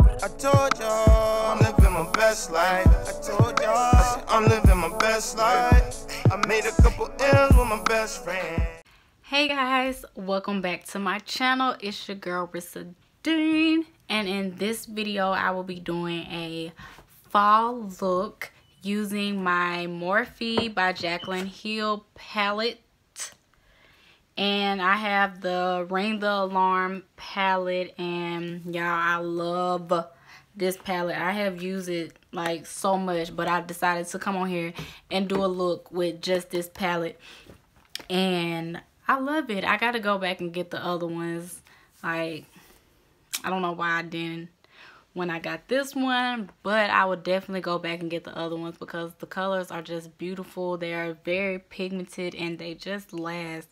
I told y'all I'm living my best life. I told y'all I'm living my best life. I made a couple M's with my best friend. Hey guys, welcome back to my channel. It's your girl Rissa Dean, and in this video I will be doing a fall look using my Morphe by Jaclyn Hill palette and I have the Ring the Alarm palette and y'all I love this palette. I have used it like so much but I decided to come on here and do a look with just this palette. And I love it. I gotta go back and get the other ones. Like I don't know why I didn't when I got this one but I would definitely go back and get the other ones because the colors are just beautiful. They are very pigmented and they just last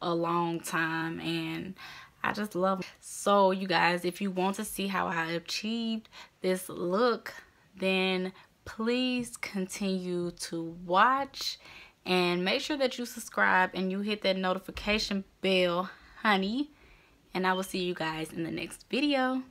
a long time and I just love it. So you guys, if you want to see how I achieved this look, then please continue to watch and make sure that you subscribe and you hit that notification bell, honey. And I will see you guys in the next video.